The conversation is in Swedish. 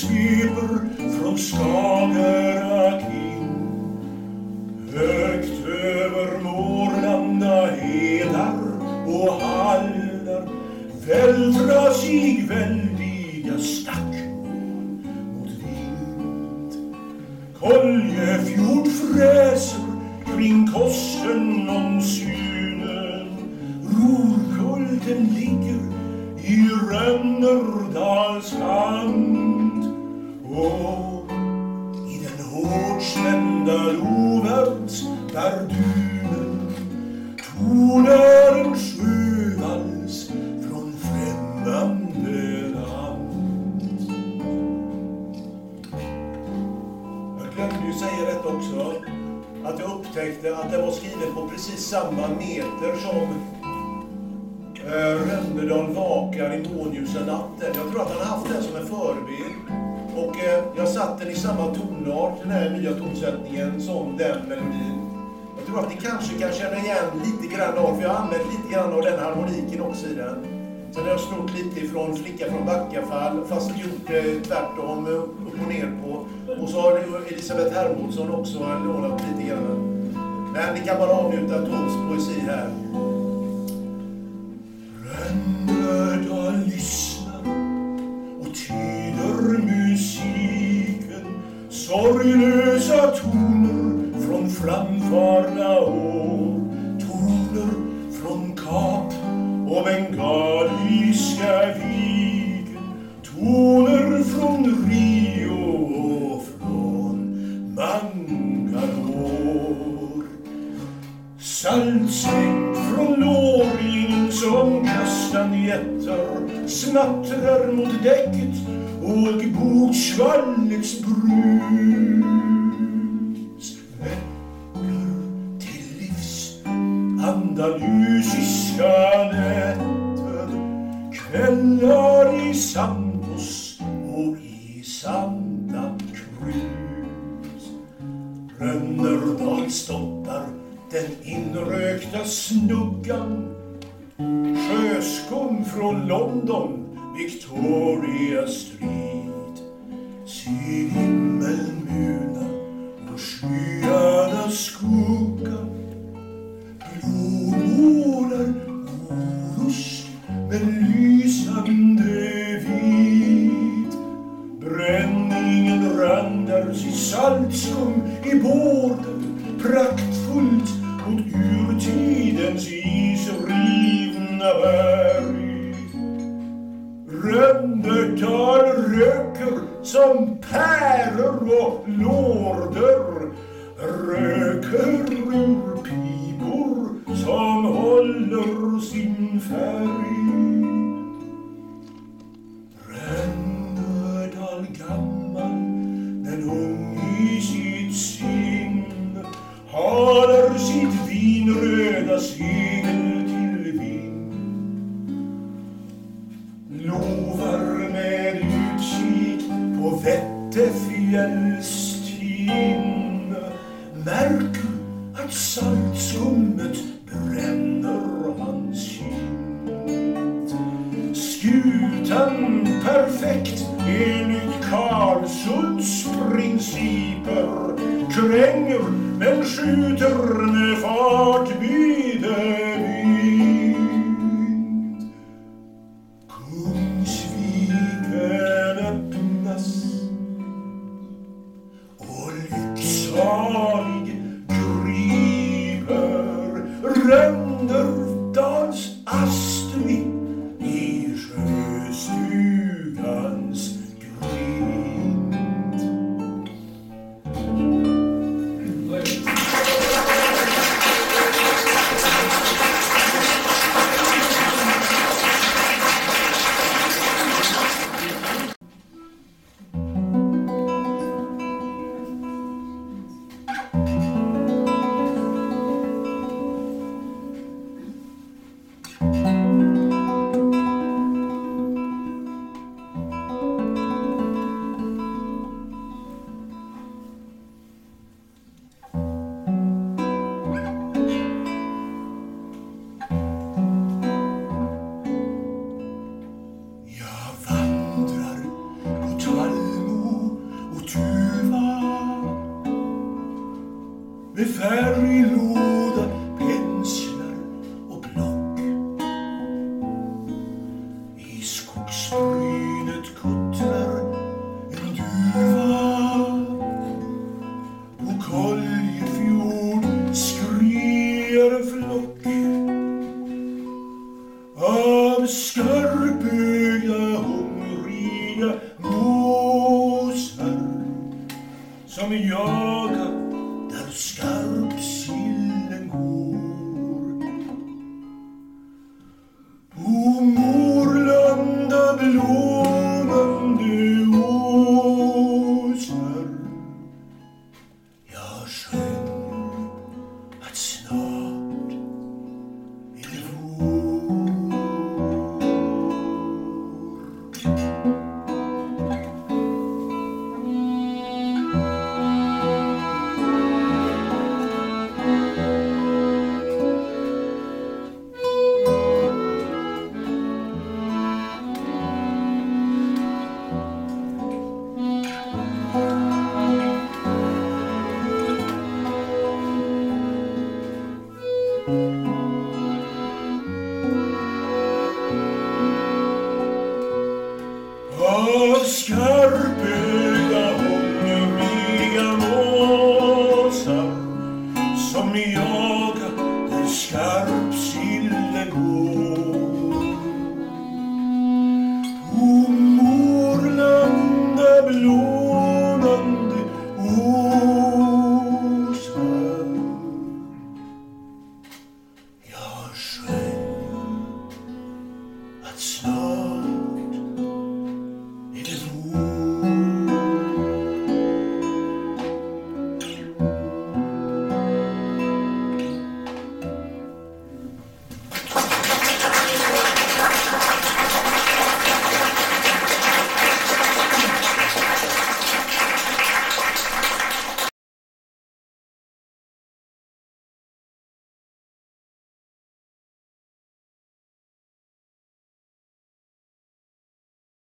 sveper från Skagerrak in. Högt över Norrlanda hedar och hallar vältrar sig väldiga stack mot vind. Koljefjord fräser kring kossen om synen. Rorkulten ligger i Rönnerdals hamn. Där dunen tonar en sjövals från främmande land. Jag glömde ju säga detta också, att jag upptäckte att den var skriven på precis samma meter som eh, Rönnedal vakar i månljusa natten. Jag tror att han har haft den som en förebild. Och eh, jag satte den i samma tonart, den här nya tonsättningen, som den melodin. Jag tror att ni kanske kan känna igen lite grann av, för jag har använt lite grann av den harmoniken också i den. Sen har jag snott lite ifrån Flicka från Backafall, fast gjort det tvärtom, upp och ner på. Och så har Elisabeth Hermodsson också lånat lite grann. Men ni kan bara avnjuta Toms poesi här. Rönnördal lyssnar och tyder musiken sorglösa toner från framfart Snattrar smattrar mot däcket och boksvallets brus. Väckar till livs andalusiska nätter kvällar i Santos och i Santa Cruz. Rönnerdal stoppar den inrökta snuggan. Sjöskum från London, Victoria Street. Se himmeln muna och skyarna skugga Blåmålar orust med lysande vit. Bränningen randar sitt saltskum i båten praktfullt som päror och lorder röker ur pipor som håller sin färg. Vättefjälls tinne märker att saltskummet bränner hans kind. Skutan perfekt enligt Karlsunds principer kränger men skjuter med fart bide med färglåda, penslar och block. I skogsbrynet kuttrar en duva. På Koljefjord skriar en flock av skarpögda, hungriga måsar som jag skarpe